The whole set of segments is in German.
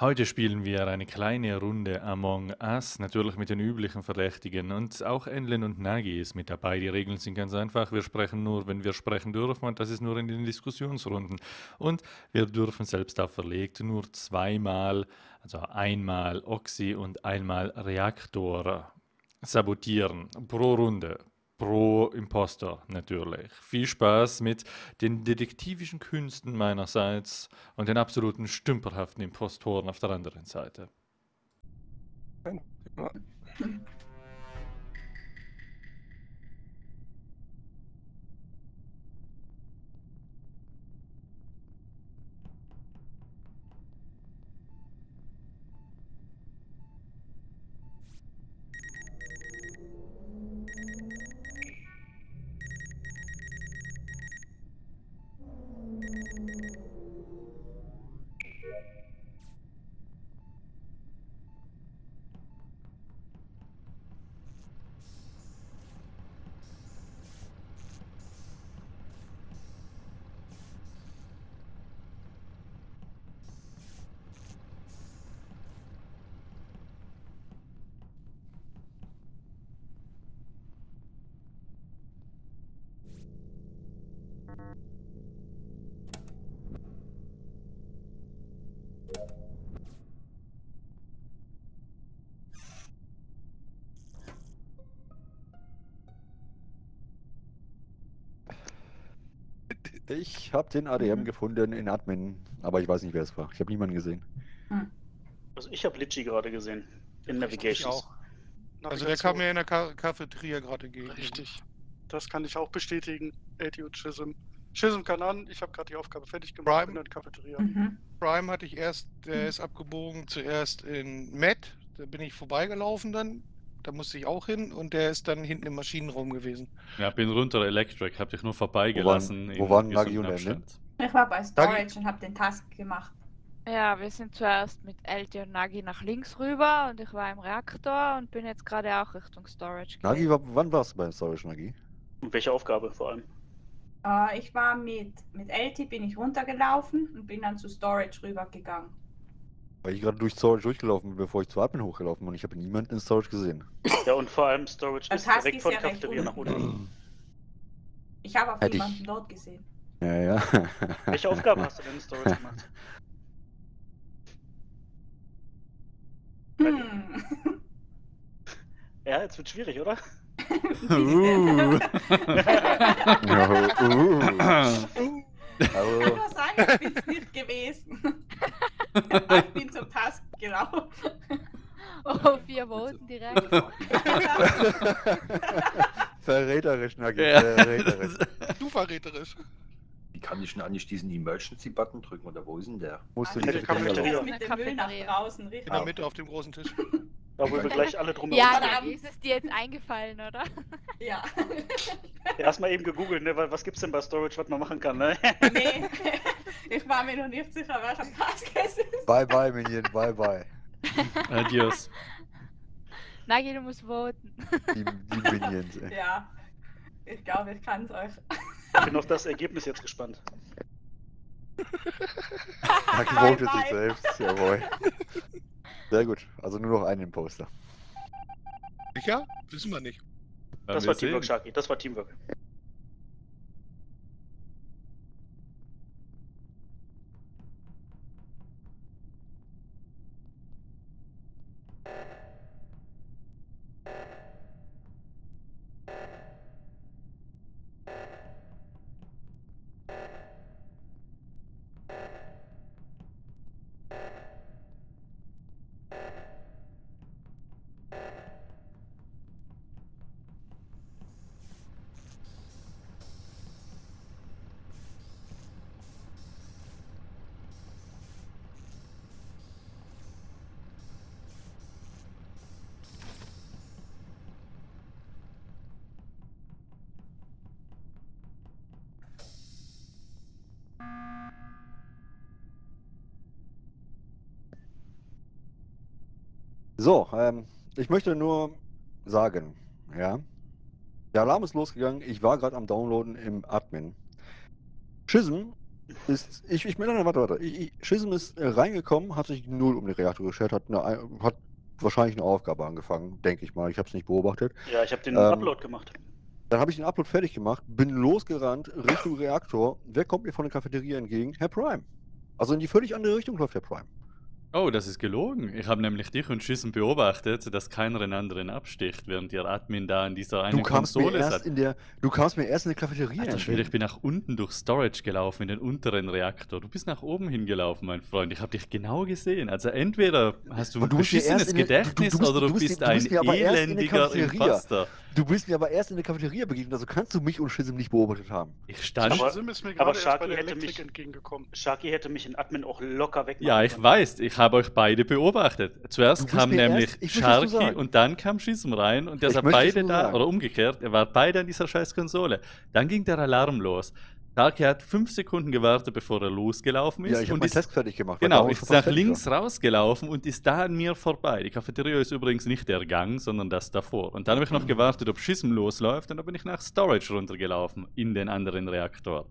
Heute spielen wir eine kleine Runde Among Us, natürlich mit den üblichen Verdächtigen. Und auch Enlin und Nagi ist mit dabei. Die Regeln sind ganz einfach. Wir sprechen nur, wenn wir sprechen dürfen. Und das ist nur in den Diskussionsrunden. Und wir dürfen selbst auch verlegt nur zweimal, also einmal Oxy und einmal Reaktor sabotieren pro Runde pro Imposter natürlich. Viel Spaß mit den detektivischen Künsten meinerseits und den absoluten stümperhaften Impostoren auf der anderen Seite. Ich habe den ADM mhm. gefunden in Admin, aber ich weiß nicht, wer es war. Ich habe niemanden gesehen. Hm. Also ich habe Litchi gerade gesehen. In Navigation. auch. Also der kam mir in der Cafeteria gerade gegen. Richtig. Das kann ich auch bestätigen. AT und Chism. Chism kann an, ich habe gerade die Aufgabe fertig gemacht Prime. in der Cafeteria. Mhm. Prime hatte ich erst, der mhm. ist abgebogen zuerst in Met, da bin ich vorbeigelaufen dann da musste ich auch hin und der ist dann hinten im Maschinenraum gewesen. Ja, bin runter Electric, hab dich nur vorbeigelassen. Wo waren, wo waren Nagi und Ende? Ich war bei Storage und hab den Task gemacht. Ja, wir sind zuerst mit LT und Nagi nach links rüber und ich war im Reaktor und bin jetzt gerade auch Richtung Storage. Nagi, wann warst du beim Storage, Nagi? Und welche Aufgabe vor allem? Uh, ich war mit, mit LT bin ich runtergelaufen und bin dann zu Storage rübergegangen. Weil ich gerade durch Storage durchgelaufen bin, bevor ich zu Admin hochgelaufen bin und ich habe niemanden in Storage gesehen. Ja, und vor allem Storage ist direkt von ja Cafeteria nach unten. Ich habe auch Hätte niemanden ich... dort gesehen. Ja, ja. Welche Aufgaben hast du denn in Storage gemacht? Hm. Ja, jetzt wird schwierig, oder? uh. uh. Ich kann nur sagen, ich bin es nicht gewesen. ich bin zum Task gelaufen. Oh, vier Voten direkt. verräterisch, Nugget, ja. verräterisch. Du verräterisch. Wie kann ich denn eigentlich diesen Emergency-Button drücken oder wo ist denn der? Musst du nicht mit dem Müll nach draußen, richtig. In der Mitte auf dem großen Tisch. Da wo wir gleich alle drum Ja, da ist es dir jetzt eingefallen, oder? Ja. Erstmal eben gegoogelt, ne? Was gibt's denn bei Storage, was man machen kann, ne? Nee, ich war mir noch nicht sicher, welcher Task es ist. Bye bye, Minion, bye bye. Adios. Nagi, du musst voten. Die, die Minions, ey. Ja. Ich glaube, ich kann es euch. Ich bin auf das Ergebnis jetzt gespannt. Nagi votet sich selbst, jawohl. Sehr gut. Also nur noch einen Imposter. Sicher? Wissen wir nicht. Das war Teamwork, Sharky. Das war Teamwork. So, ähm, ich möchte nur sagen, ja, der Alarm ist losgegangen. Ich war gerade am Downloaden im Admin. Schism ist, ich, ich meine, warte, warte. Ich, ich, Schism ist äh, reingekommen, hat sich null um den Reaktor geschert, hat, eine, hat wahrscheinlich eine Aufgabe angefangen, denke ich mal. Ich habe es nicht beobachtet. Ja, ich habe den Ähm, Upload gemacht. Dann habe ich den Upload fertig gemacht, bin losgerannt Richtung Reaktor. Wer kommt mir von der Cafeteria entgegen? Herr Prime. Also in die völlig andere Richtung läuft Herr Prime. Oh, das ist gelogen. Ich habe nämlich dich und Schüssen beobachtet, dass keiner den anderen absticht, während ihr Admin da in dieser einen Du kamst, mir Konsole erst saß. in der, du kamst mir erst in der Cafeteria Alter Schwede, ich bin nach unten durch Storage gelaufen, in den unteren Reaktor. Du bist nach oben hingelaufen, mein Freund. Ich habe dich genau gesehen. Also entweder hast du ein Und du bist mir beschissenes erst du- du- Gedächtnis du bist- oder du du bist mir- du ein mir aber erst in der elendiger Cafeteria. Imposter. Du bist mir aber erst in der Cafeteria begegnet, also kannst du mich und Schism nicht beobachtet haben. Ich stand... Aber- mir aber erst Sharky hätte mich- entgegengekommen. Sharky hätte mich in Admin auch locker wegmachen Ja, ich weiß, ich habe euch beide beobachtet. Zuerst kam nämlich Sharky und dann kam Schism rein und möchte das beide da, sagen. oder umgekehrt, ihr wart beide an dieser scheiß Konsole. Dann ging der Alarm los. Sharky hat fünf Sekunden gewartet, bevor er losgelaufen ist Ja, ich habe und meinen ist Test fertig gemacht. Genau, ist nach links war. rausgelaufen und ist da an mir vorbei. Die Cafeteria ist übrigens nicht der Gang, sondern das davor. Und dann habe ich noch gewartet, ob Schism losläuft und dann bin ich nach Storage runtergelaufen in den anderen Reaktor.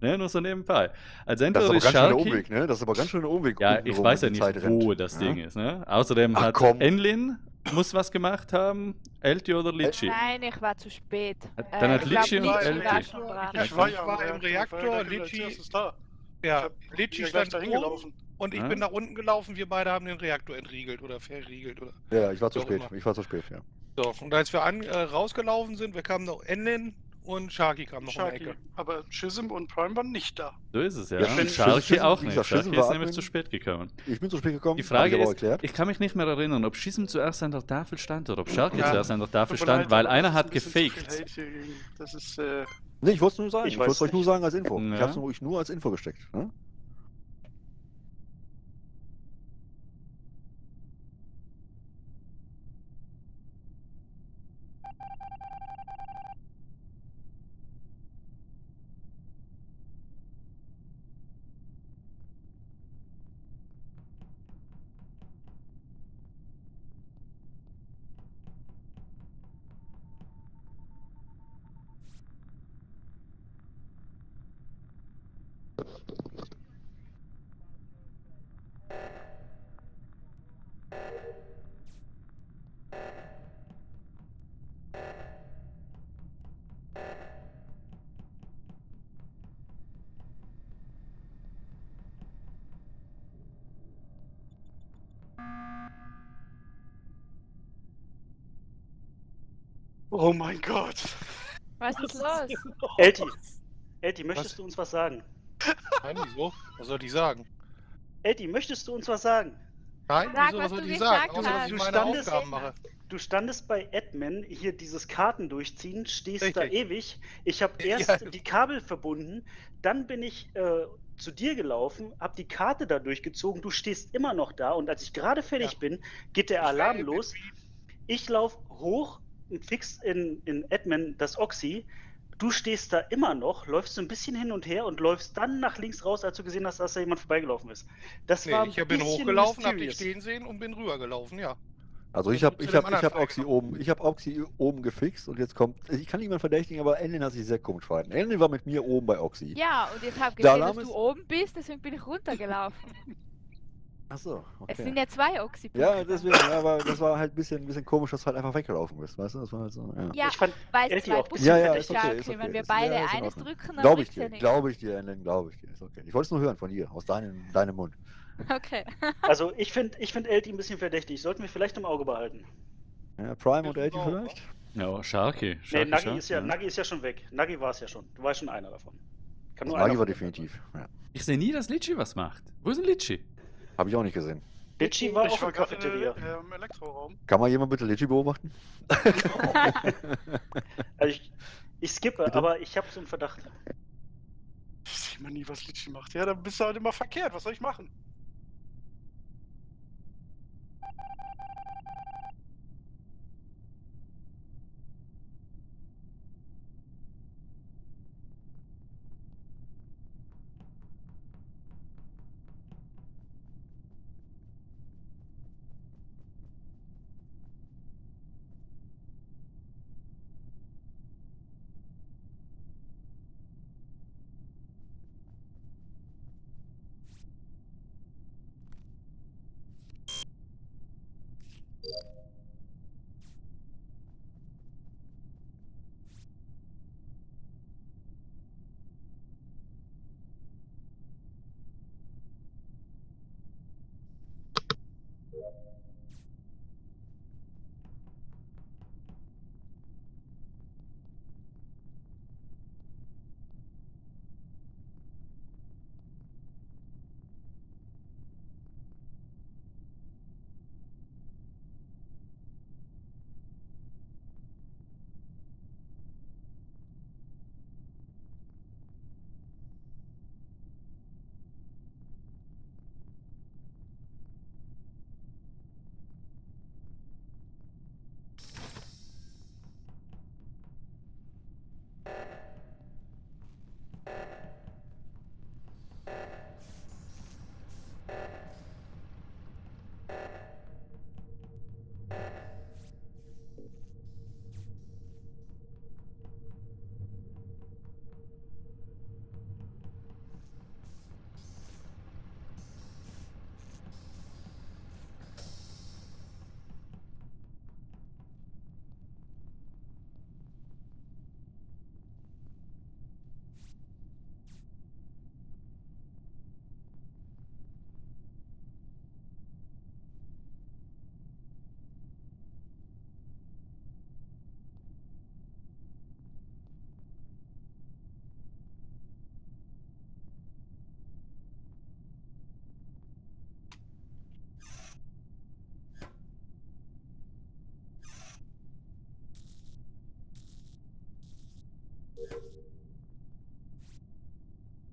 Ne, nur so nebenbei. Also Das ist aber ganz schön Umweg, ne? Das ist aber ganz schön der Umweg. ja, ich rum, weiß ja die nicht, Zeit wo rennt. das Ja? Ding ist. Ne? Außerdem Ach, hat komm. Enlin muss was gemacht haben, Elti oder Litschi. Nein, ich war zu spät. Dann hat ich glaub, Litschi und Elti. Ich Ich war ja war im Reaktor, Reaktor, war ja. Ja, gleich stand dahin oben gelaufen. und ich Ja. bin nach unten gelaufen. Wir beide haben den Reaktor entriegelt oder verriegelt. Oder Ja, ich war zu spät. immer. Ich war zu spät, ja. so. Und als wir an, äh, rausgelaufen sind, wir kamen noch Enlin und Sharky kam noch um die Sharky. Ecke. Aber Schism und Prime waren nicht da. So ist es ja. Ja, Sharky Schism- auch nicht. gesagt, Sharky ist nämlich Admin. zu spät gekommen. Ich bin zu spät gekommen. Die Frage ich aber ist, erklärt. ich kann mich nicht mehr erinnern, ob Schism zuerst an der Tafel stand oder ob Sharky Ja. zuerst an der Tafel mir stand, weil aber einer hat ein gefaked. Das ist, äh, Nee, ich wollte es nur sagen. Ich Ich, wollte es euch nur nicht. sagen als Info. Ich Ja. habe es euch nur als Info gesteckt. Ne? Oh mein Gott. Was ist los? Elti, Elti, möchtest Was? du uns was sagen? Nein, wieso? Was soll ich sagen? Elti, möchtest du uns was sagen? Nein, Sag, wieso? was Was soll du ich sagen? Außer, dass ich Du meine standest- Aufgaben mache. Du standest bei Admin hier dieses Karten durchziehen, stehst da Richtig. ewig. Ich habe Ja. erst die Kabel verbunden, dann bin ich äh, zu dir gelaufen, habe die Karte da durchgezogen. Du stehst immer noch da und als ich gerade fertig Ja. bin, geht der Ich Alarm los. Ich laufe hoch fix in, in Admin das Oxy. Du stehst da immer noch, läufst so ein bisschen hin und her und läufst dann nach links raus, als du gesehen hast, dass da jemand vorbeigelaufen ist. Das Nee, war ich bin hochgelaufen, hab dich stehen sehen und bin rübergelaufen, ja. Also ich habe ich hab, ich hab Oxy oben, ich habe Oxy oben gefixt und jetzt kommt, ich kann niemanden verdächtigen, aber Ellen hat sich sehr komisch verhalten. Ellen war mit mir oben bei Oxy. Ja, und ich habe Der gesehen, Alarm dass du oben bist, deswegen bin ich runtergelaufen. Achso, Es okay. sind ja zwei Oxypunkte. Ja, deswegen, ja, aber das war halt ein bisschen, ein bisschen komisch, dass du halt einfach weggelaufen bist, weißt du? Das war halt so, ja. Ja, Ich fand weil es zwei bisschen Ja, ja, für ist okay, ist okay. Wenn wir beide ja, eines drücken, dann Glaube ich ja dir, glaube ich dir, Ellen, glaube ich dir. Ist okay. Ich wollte es nur hören von dir, aus deinem, deinem Mund. Okay. Also ich finde ich find Elti ein bisschen verdächtig. Sollten wir vielleicht im Auge behalten. Ja, Prime und Elti vielleicht? Ja, Sharky. Nee, Nagi ist ja, Nagi ist ja schon weg. Nagi war es ja schon. Du warst schon einer davon. Kann Also nur einer Nagi war definitiv. Ja. Ich sehe nie, dass Litschi was macht. Wo ist denn Litschi? Habe ich auch nicht gesehen. Litchi war ich auch war in gerade Cafeteria. äh, im Elektroraum. Kann mal jemand bitte Litchi beobachten? Also ich, ich skippe, Bitte? aber ich habe so einen Verdacht. Ich sehe mal nie, was Litchi macht. Ja, dann bist du halt immer verkehrt. Was soll ich machen?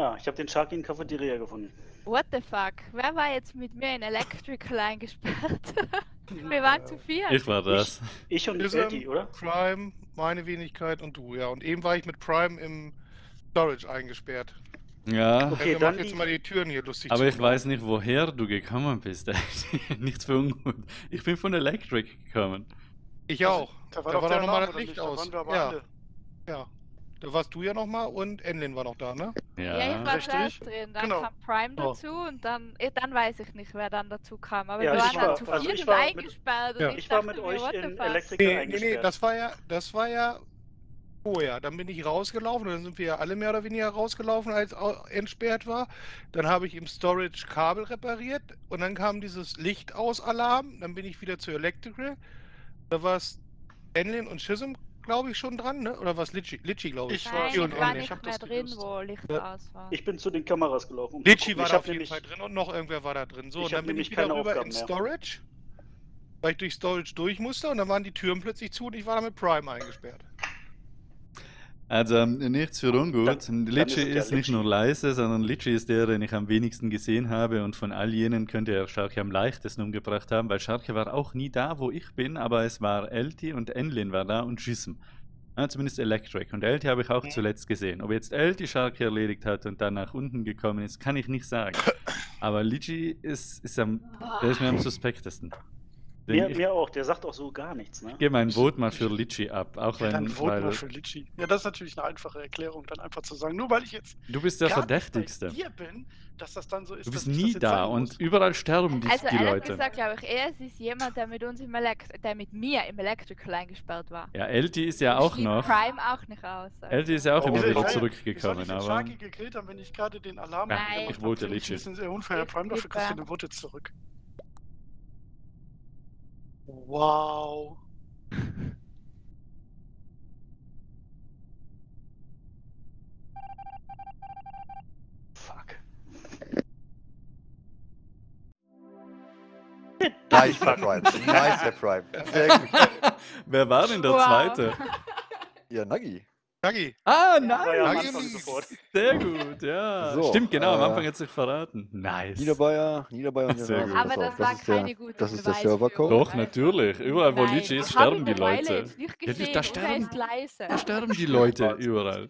Ja, ich habe den Sharky in Cafeteria gefunden. What the fuck? Wer war jetzt mit mir in Electrical eingesperrt? Wir waren zu viert. Ich war das. Ich und Prism, Elti, oder? Prime, meine Wenigkeit und du, ja. Und eben war ich mit Prime im Storage eingesperrt. Ja, Okay, Okay, dann jetzt die- mal die Türen hier lustig aber zu. ich weiß nicht, woher du gekommen bist. Nichts für ungut. Ich bin von Electric gekommen. Ich auch. Da war Da doch war doch nochmal das Licht aus. waren wir aber Ja. alle. Ja. Da warst du ja nochmal und Enlin war noch da, ne? Ja, ich Ja. war Richtig. zuerst drin, dann Genau. kam Prime Oh. dazu und dann, dann weiß ich nicht, wer dann dazu kam. Aber Ja, wir ich waren war- dann zu also viert ich mit- eingesperrt. und Ja. Ich war mit dachte mir, euch in? Electrical Nee, nee, nee, eingesperrt. das war ja, das war ja vorher. Dann bin ich rausgelaufen und dann sind wir ja alle mehr oder weniger rausgelaufen, als entsperrt war. Dann habe ich im Storage Kabel repariert und dann kam dieses Licht aus Alarm. Dann bin ich wieder zu Electrical. Da war es Enlin und Schism, glaube ich, schon dran, ne? Oder war es Litchi? Litchi, glaube ich. Ich Nein, war ich schon und war ich nicht hab mehr das drin, gewusst. wo Licht Ja. aus war. Ich bin zu den Kameras gelaufen. um Litchi war ich da auf jeden nämlich- Fall drin und noch irgendwer war da drin. So, Ich und dann bin ich wieder rüber Aufgaben in mehr. Storage, weil ich durch Storage durch musste und dann waren die Türen plötzlich zu und ich war da mit Prime eingesperrt. Also ähm, nichts für ungut. Litchi ist nicht nur leise, sondern Litchi ist der, den ich am wenigsten gesehen habe und von all jenen könnte er Sharky am leichtesten umgebracht haben, weil Sharky war auch nie da, wo ich bin, aber es war Elti und Enlin war da und Schism. Ja, zumindest Electric. Und Elti habe ich auch Mhm. zuletzt gesehen. Ob jetzt Elti Sharky erledigt hat und dann nach unten gekommen ist, kann ich nicht sagen. Aber Litchi ist, ist, am, der ist mir am suspektesten. Den Mir, ich mir auch, der sagt auch so gar nichts, ne? gebe mein Vote mal für Litchi ab, auch Ja, wenn dann vote weil, mal für Litchi. Ja, das ist natürlich eine einfache Erklärung, dann einfach zu sagen, nur weil ich jetzt du bist der nicht bei Verdächtigste. dir bin, dass das dann so ist, Du bist ich das nie da und muss. überall sterben die, Also die Leute. gesagt glaube ich es ist jemand, der mit uns im Elekt der mit mir im Electrical eingesperrt war. Ja, Elti ist ja auch noch. Prime auch nicht aus. also. Elti ist ja auch Oh, immer wieder zurückgekommen, ich den aber. Sharky gekillt haben, wenn ich gerade den Alarm Nein. ich habe? vote Finde ich Litchi. ein sehr unfair. Ich Prime, dafür kriegst du eine Vote zurück. Wow. Fuck. Nice, Herr Prime. Nice, Herr Prime. Sehr gut. Wer war denn der Wow. Zweite? Ja, Nagi. Nagi, Ah, ja am nice! Anfang sofort. Sehr gut, ja. So, Stimmt, genau, am äh, Anfang hat sich verraten. Nice. Niederbayer, Niederbayer und Sehr Leonardo. gut. Aber das auf, war der, keine gute Das ist der. Servercode. Doch, natürlich. Überall, wo Nein, Litchi ist, sterben die Leute. nicht Ja, gesehen da er sterben-. Da sterben die Leute überall.